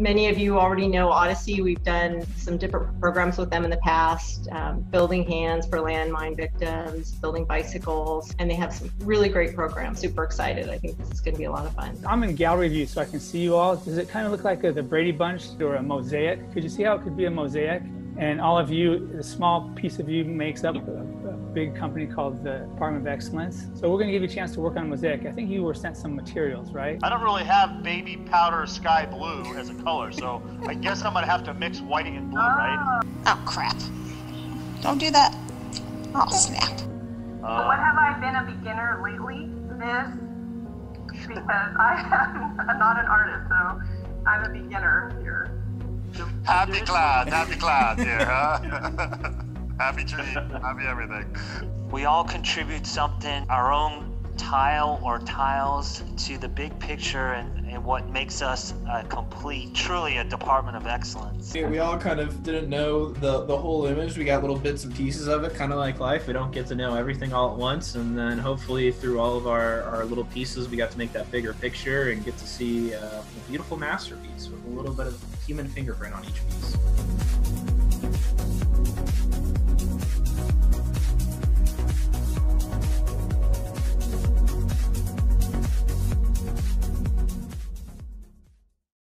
Many of you already know Odyssey. We've done some different programs with them in the past, um, building hands for landmine victims, building bicycles, and they have some really great programs. Super excited. I think this is going to be a lot of fun. I'm in gallery view so I can see you all. Does it kind of look like a, the Brady Bunch or a mosaic? Could you see how it could be a mosaic? And all of you, a small piece of you makes up a, a big company called the Department of Excellence. So we're going to give you a chance to work on Mosaic. I think you were sent some materials, right? I don't really have baby powder sky blue as a color, so I guess I'm going to have to mix white and blue, right? Oh, crap. Don't do that. Oh, snap. Uh, what have I been a beginner lately? This, because I am not an artist, so I'm a beginner here. Happy cloud, happy cloud here, huh? happy tree, happy everything. We all contribute something, our own tile or tiles to the big picture and, and what makes us a complete, truly a department of excellence. We all kind of didn't know the, the whole image. We got little bits and pieces of it, kind of like life. We don't get to know everything all at once. And then hopefully through all of our, our little pieces, we got to make that bigger picture and get to see uh, a beautiful masterpiece with a little bit of human fingerprint on each piece.